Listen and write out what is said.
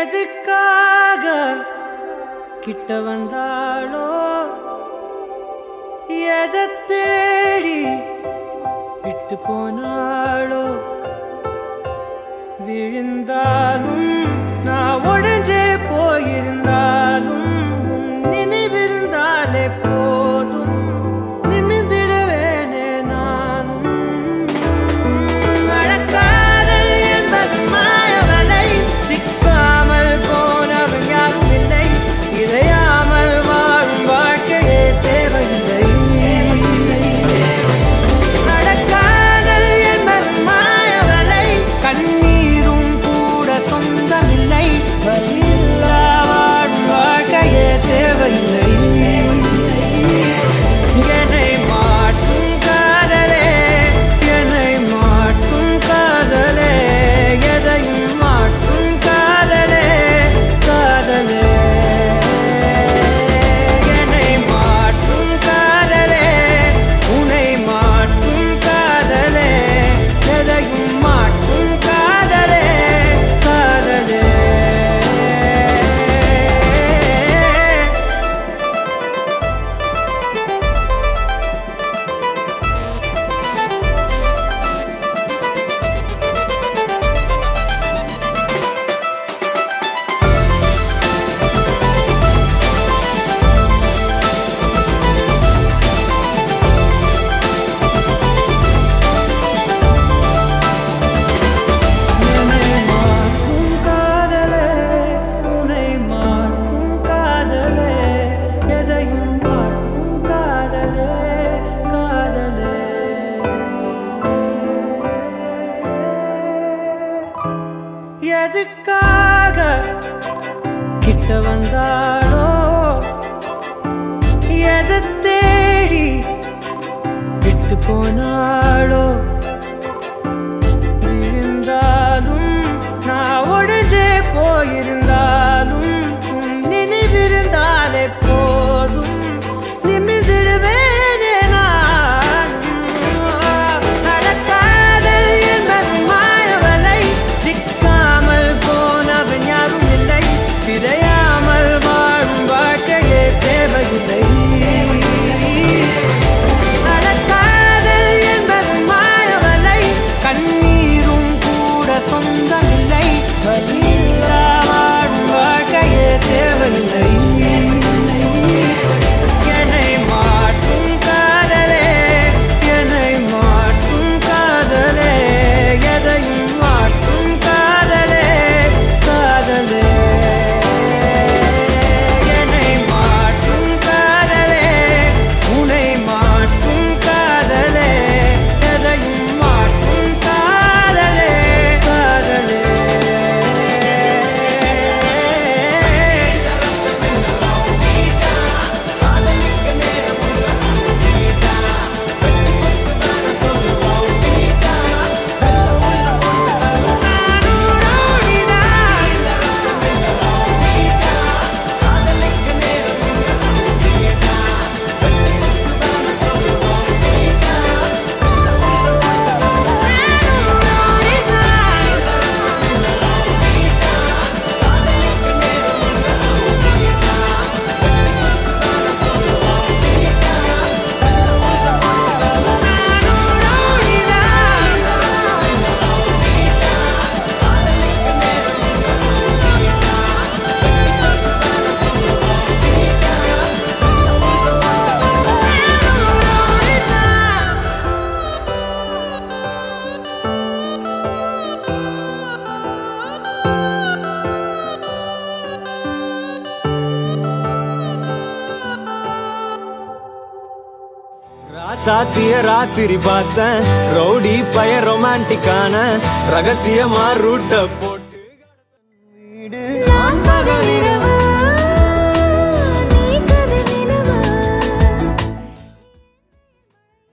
எதுக்காக கிட்ட வந்தாளோ? எதை தேடி விட்டு போனாளோ? எதுக்காக கிட்ட வந்தாளோ? எதை தேடி விட்டு போனாளோ? ராசாத்திய ராத்திரி பார்த்த ரவுடி பய ரொமான்டிக்கான ரகசியமா ரூட்ட போட்டு